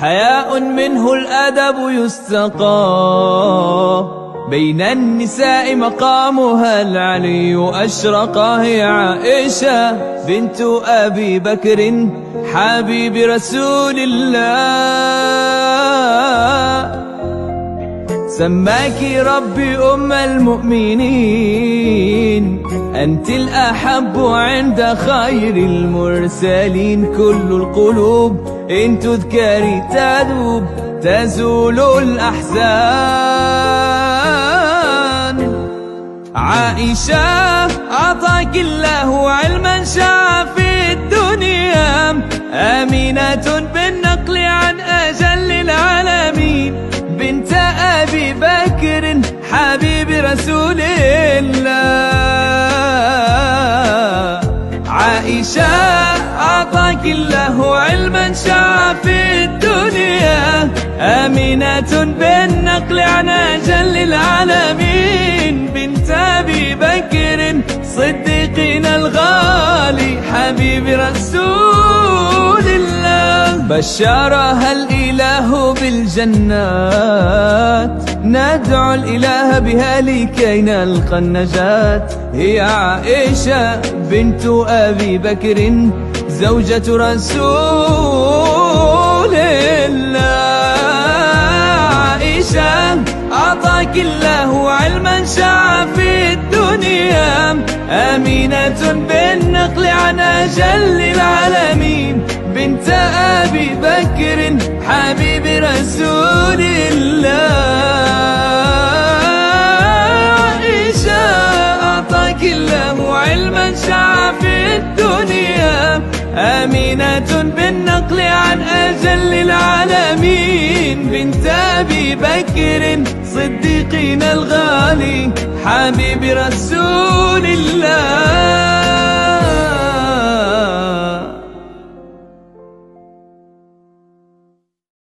حياء منه الأدب يستقى. بين النساء مقامها العلي أشرق هي عائشة بنت أبي بكر حبيب رسول الله. سماك ربي أم المؤمنين. أنت الأحب عند خير المرسلين. كل القلوب إن تذكري تذوب تزول الأحزان. عائشة أعطاك الله علما شاع في الدنيا. أمينة بالنقل عن أجل العالمين. بنت أبي بكر حبيب رسول عائشة أعطاك الله علما شاع في الدنيا. أمينة بالنقل عن أجل العالمين. بنت أبي بكر صديقنا الغالي حبيب رسول بشرها الإله بالجنات. ندعو الإله بها لكي نلقى النجاة. هي عائشة بنت أبي بكر زوجة رسول الله. عائشة أعطاك الله علما شاع في الدنيا. أمينة بالنقل عن أجل العالمين. بنت أبي بكر حبيب رسول الله. عائشة أعطاك الله علما شاع في الدنيا. أمينة بالنقل عن أجل العالمين. بنت أبي بكر صديقنا الغالي. حبيب رسول الله.